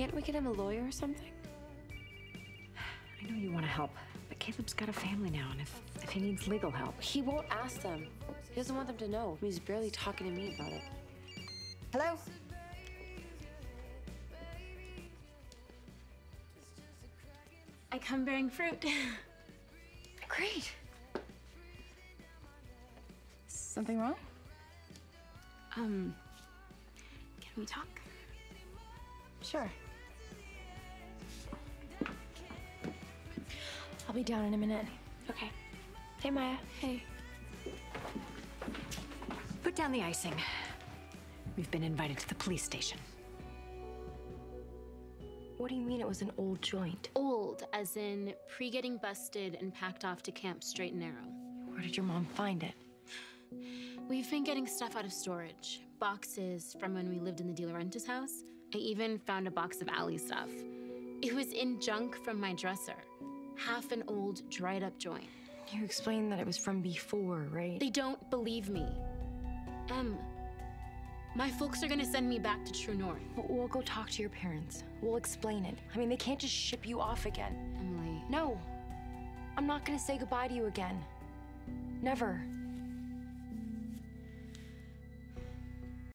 Can't we get him a lawyer or something? I know you want to help, but Caleb's got a family now, and if, if he needs legal help. He won't ask them. He doesn't want them to know. He's barely talking to me about it. Hello? I come bearing fruit. Great. Something wrong? um, can we talk? Sure. I'll be down in a minute. Okay. Hey, Maya. Hey. Put down the icing. We've been invited to the police station. What do you mean it was an old joint? Old, as in pre getting busted and packed off to Camp Straight and Narrow. Where did your mom find it? We've been getting stuff out of storage. Boxes from when we lived in the DiLaurentis house. I even found a box of Ali's stuff. It was in junk from my dresser. Half an old, dried up joint. You explained that it was from before, right? They don't believe me. Em, my folks are gonna send me back to True North. We'll- We'll go talk to your parents. We'll explain it. I mean, they can't just ship you off again. Emily. No. I'm not gonna say goodbye to you again. Never.